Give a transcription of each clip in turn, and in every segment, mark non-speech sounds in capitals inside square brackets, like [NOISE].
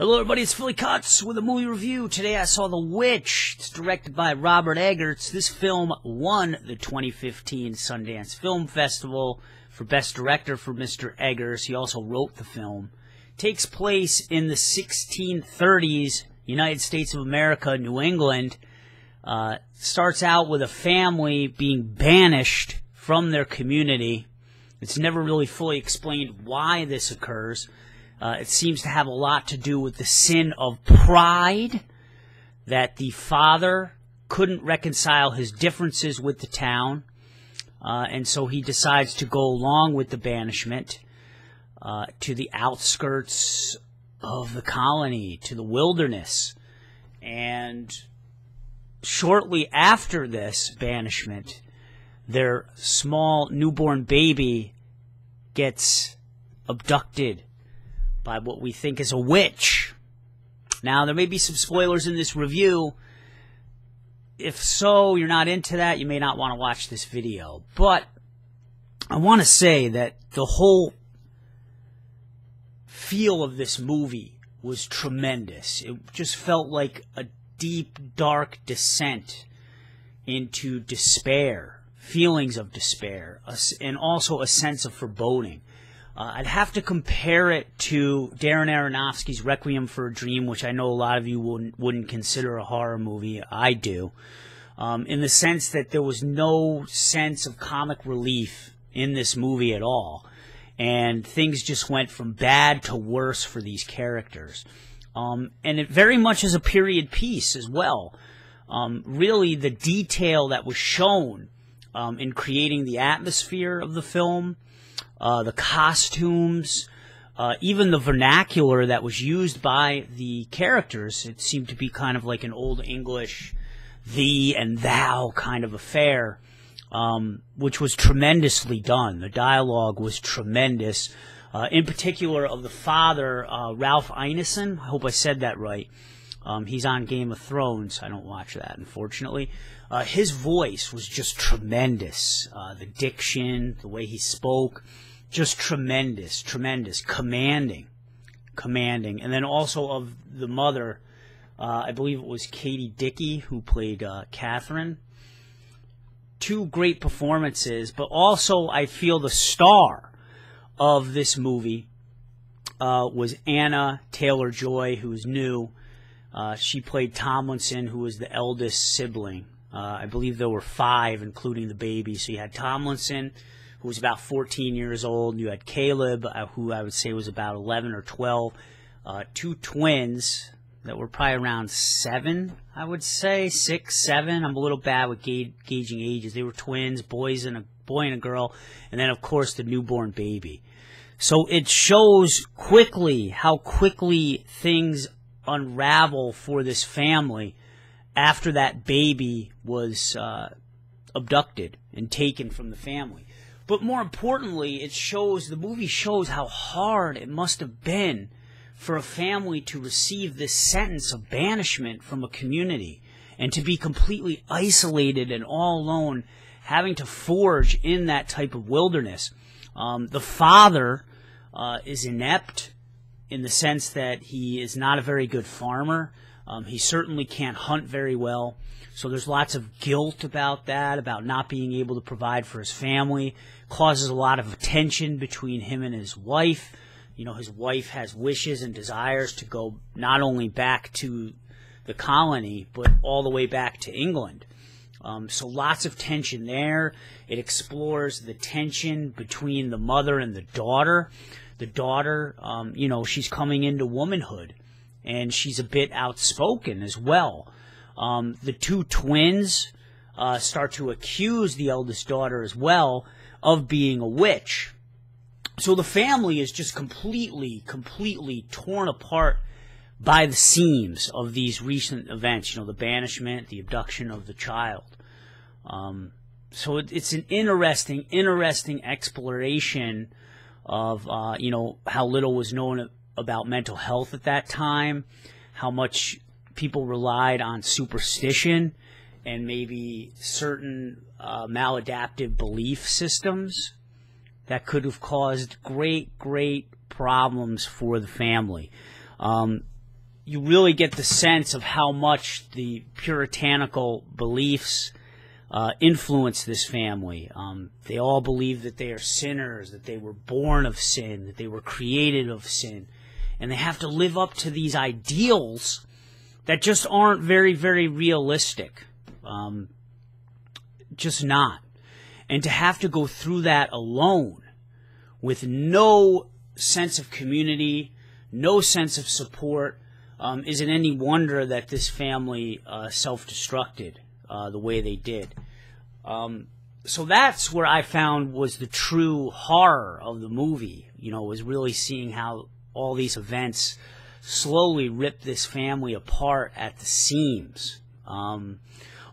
Hello, everybody. It's Philly Kuts with a movie review. Today I saw The Witch. It's directed by Robert Eggers. This film won the 2015 Sundance Film Festival for Best Director for Mr. Eggers. He also wrote the film. It takes place in the 1630s, United States of America, New England. Uh, starts out with a family being banished from their community. It's never really fully explained why this occurs. Uh, it seems to have a lot to do with the sin of pride that the father couldn't reconcile his differences with the town, uh, and so he decides to go along with the banishment uh, to the outskirts of the colony, to the wilderness. And shortly after this banishment, their small newborn baby gets abducted by what we think is a witch. Now, there may be some spoilers in this review. If so, you're not into that, you may not want to watch this video. But I want to say that the whole feel of this movie was tremendous. It just felt like a deep, dark descent into despair, feelings of despair, and also a sense of foreboding. Uh, I'd have to compare it to Darren Aronofsky's Requiem for a Dream, which I know a lot of you wouldn't, wouldn't consider a horror movie. I do. Um, in the sense that there was no sense of comic relief in this movie at all. And things just went from bad to worse for these characters. Um, and it very much is a period piece as well. Um, really, the detail that was shown um, in creating the atmosphere of the film uh, the costumes, uh, even the vernacular that was used by the characters. It seemed to be kind of like an old English thee and thou kind of affair, um, which was tremendously done. The dialogue was tremendous. Uh, in particular, of the father, uh, Ralph Ineson. I hope I said that right. Um, he's on Game of Thrones. I don't watch that, unfortunately. Uh, his voice was just tremendous. Uh, the diction, the way he spoke just tremendous, tremendous, commanding, commanding. And then also of the mother, uh, I believe it was Katie Dickie who played uh, Catherine. Two great performances, but also I feel the star of this movie uh, was Anna Taylor Joy, who's new. Uh, she played Thomasin, who was the eldest sibling. Uh, I believe there were five, including the baby. So you had Thomasin, who was about 14 years old. You had Caleb, uh, who I would say was about 11 or 12. Uh, two twins that were probably around seven, I would say six, seven. I'm a little bad with ga- gauging ages. They were twins, boys and a boy and a girl, and then of course the newborn baby. So it shows quickly how quickly things unravel for this family after that baby was uh, abducted and taken from the family. But more importantly, it shows the movie shows how hard it must have been for a family to receive this sentence of banishment from a community and to be completely isolated and all alone, having to forge in that type of wilderness. Um, the father uh, is inept in the sense that he is not a very good farmer. Um, he certainly can't hunt very well. So there's lots of guilt about that, about not being able to provide for his family. Causes a lot of tension between him and his wife. You know, his wife has wishes and desires to go not only back to the colony, but all the way back to England. Um, so lots of tension there. It explores the tension between the mother and the daughter. The daughter, um, you know, she's coming into womanhood and she's a bit outspoken as well. Um, the two twins uh, start to accuse the eldest daughter as well of being a witch. So the family is just completely, completely torn apart by the seams of these recent events. You know, the banishment, the abduction of the child. Um, so it, it's an interesting, interesting exploration of uh, you know how little was known about mental health at that time, how much people relied on superstition and maybe certain uh, maladaptive belief systems that could have caused great, great problems for the family. Um, you really get the sense of how much the puritanical beliefs uh, influence this family. Um, they all believe that they are sinners, that they were born of sin, that they were created of sin, and they have to live up to these ideals that just aren't very, very realistic. Um, just not. And to have to go through that alone with no sense of community, no sense of support, um, is it any wonder that this family uh, self destructed uh, the way they did. Um, so that's where I found was the true horror of the movie. You know, was really seeing how all these events slowly rip this family apart at the seams. Um,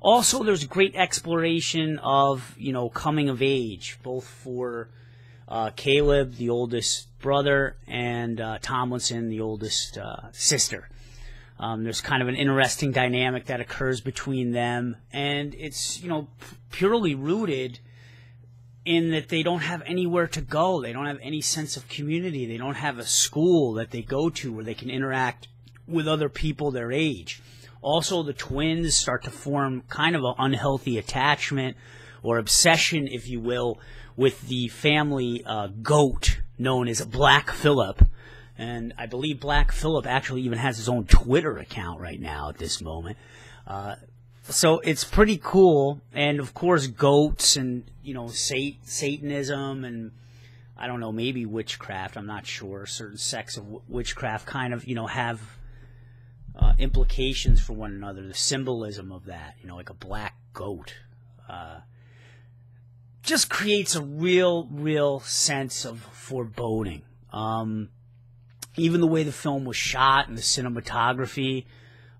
also, there's great exploration of you know coming of age, both for uh, Caleb, the oldest brother, and uh, Thomasin, the oldest uh, sister. Um, there's kind of an interesting dynamic that occurs between them, and it's you know purely rooted in that they don't have anywhere to go. They don't have any sense of community. They don't have a school that they go to where they can interact with other people their age. Also, the twins start to form kind of an unhealthy attachment or obsession, if you will, with the family uh, goat known as Black Phillip and I believe Black Phillip actually even has his own Twitter account right now at this moment. Uh, so it's pretty cool. And of course, goats and, you know, sat- Satanism and, I don't know, maybe witchcraft. I'm not sure. Certain sects of w- witchcraft kind of, you know, have uh, implications for one another. The symbolism of that, you know, like a black goat, uh, just creates a real, real sense of foreboding. Um, even the way the film was shot and the cinematography,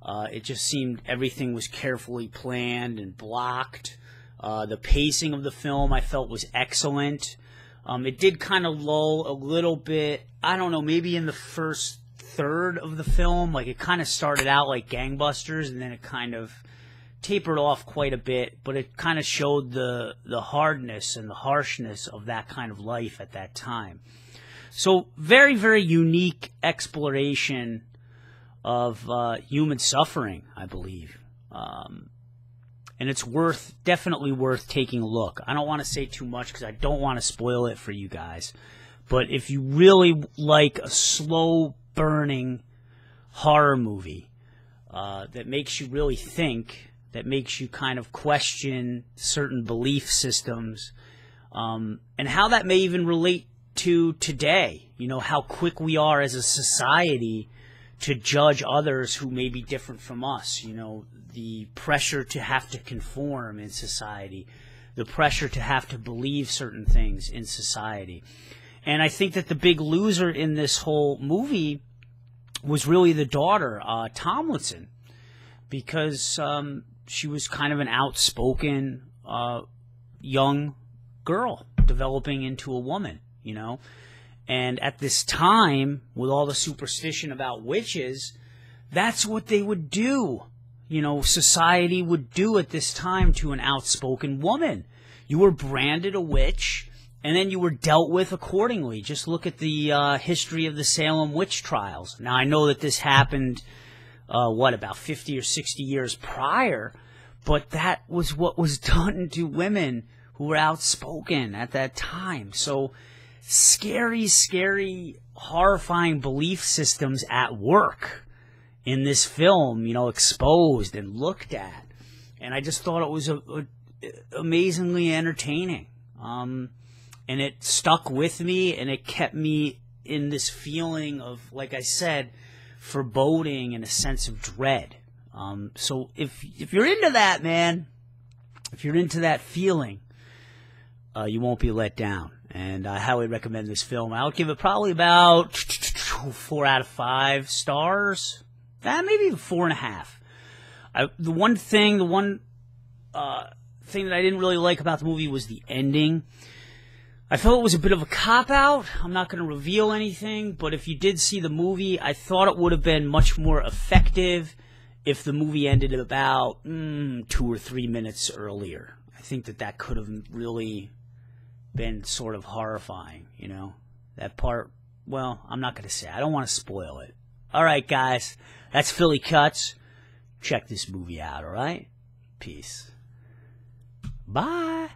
uh, it just seemed everything was carefully planned and blocked. Uh, the pacing of the film I felt was excellent. Um, it did kind of lull a little bit. I don't know, maybe in the first third of the film, like it kind of started out like gangbusters, and then it kind of tapered off quite a bit. But it kind of showed the the hardness and the harshness of that kind of life at that time. So very, very unique exploration of uh, human suffering, I believe. Um, and it's worth, definitely worth taking a look. I don't want to say too much because I don't want to spoil it for you guys. But if you really like a slow burning horror movie uh, that makes you really think, that makes you kind of question certain belief systems, um, and how that may even relate to today. You know, how quick we are as a society to judge others who may be different from us. You know, the pressure to have to conform in society, the pressure to have to believe certain things in society. And I think that the big loser in this whole movie was really the daughter, uh, Thomasin, because um, she was kind of an outspoken uh, young girl developing into a woman you know? And at this time, with all the superstition about witches, that's what they would do. You know, society would do at this time to an outspoken woman. You were branded a witch, and then you were dealt with accordingly. Just look at the uh, history of the Salem witch trials. Now, I know that this happened, uh, what, about 50 or 60 years prior, but that was what was [LAUGHS] done to women who were outspoken at that time. So, scary, scary, horrifying belief systems at work in this film, you know, exposed and looked at. And I just thought it was a, a, amazingly entertaining. Um, and it stuck with me and it kept me in this feeling of, like I said, foreboding and a sense of dread. Um, so if if you're into that, man, if you're into that feeling, uh, you won't be let down and I highly recommend this film. I'll give it probably about four out of five stars, eh, maybe four and a half. I, the one thing, the one uh, thing that I didn't really like about the movie was the ending. I felt it was a bit of a cop out. I'm not going to reveal anything, but if you did see the movie, I thought it would have been much more effective if the movie ended about mm, two or three minutes earlier. I think that that could have really been sort of horrifying, you know? That part, well, I'm not going to say. I don't want to spoil it. All right, guys. That's Philly Kuts. Check this movie out, all right? Peace. Bye.